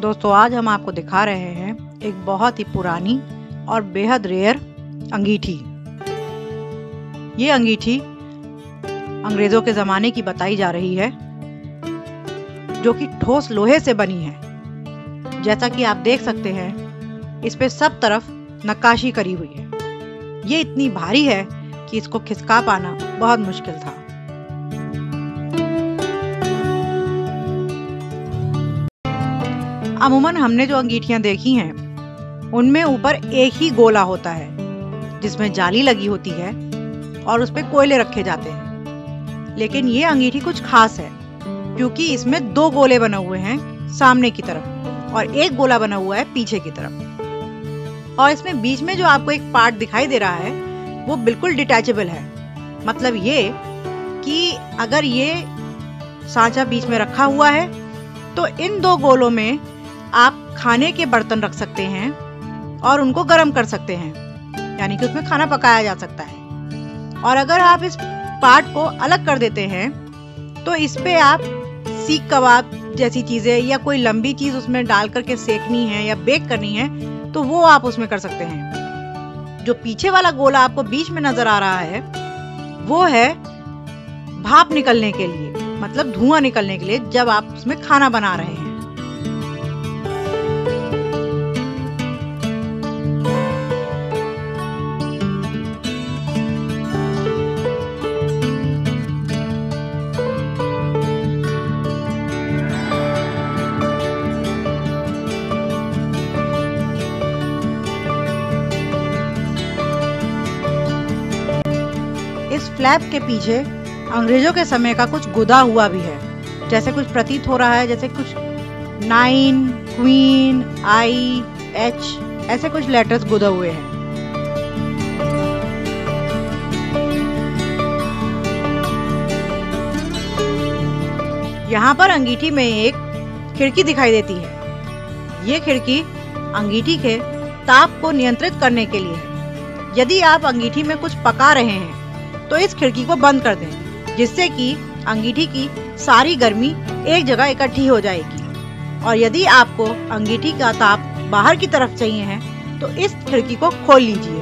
दोस्तों, आज हम आपको दिखा रहे हैं एक बहुत ही पुरानी और बेहद रेयर अंगीठी। ये अंगीठी अंग्रेज़ों के ज़माने की बताई जा रही है, जो कि ठोस लोहे से बनी है। जैसा कि आप देख सकते हैं, इस पे सब तरफ़ नक्काशी करी हुई है। ये इतनी भारी है कि इसको खिसका पाना बहुत मुश्किल था। अमूमन हमने जो अंगीठियाँ देखी हैं, उनमें ऊपर एक ही गोला होता है, जिसमें जाली लगी होती है और उस पर कोयले रखे जाते हैं। लेकिन ये अंगीठी कुछ खास है, क्योंकि इसमें दो गोले बने हुए हैं, सामने की तरफ़ और एक गोला बना हुआ है पीछे की तरफ़। और इसमें बीच में जो आपको एक पार्ट दिखाई दे रहा है, वो बिल्कुल डिटैचेबल है। मतलब ये कि अगर ये सांचा बीच में रखा हुआ है तो इन दो गोलों में आप खाने के बर्तन रख सकते हैं और उनको गर्म कर सकते हैं। यानी कि उसमें खाना पकाया जा सकता है। और अगर आप इस पार्ट को अलग कर देते हैं तो इस पे आप सीख कबाब जैसी चीज़ें या कोई लंबी चीज़ उसमें डाल करके सेकनी है या बेक करनी है तो वो आप उसमें कर सकते हैं। जो पीछे वाला गोला आपको बीच में नज़र आ रहा है, वो है भाप निकलने के लिए मतलब धुआँ निकलने के लिए, जब आप उसमें खाना बना रहे हैं। इस फ्लैप के पीछे अंग्रेज़ों के समय का कुछ गुदा हुआ भी है। जैसे कुछ प्रतीत हो रहा है, जैसे कुछ नाइन, क्वीन, आई, एच, ऐसे कुछ लेटर्स गुदा हुए हैं। यहाँ पर अंगीठी में एक खिड़की दिखाई देती है। ये खिड़की अंगीठी के ताप को नियंत्रित करने के लिए है। यदि आप अंगीठी में कुछ पका रहे हैं तो इस खिड़की को बंद कर दें, जिससे कि अंगीठी की सारी गर्मी एक जगह इकट्ठी हो जाएगी। और यदि आपको अंगीठी का ताप बाहर की तरफ़ चाहिए है तो इस खिड़की को खोल लीजिए।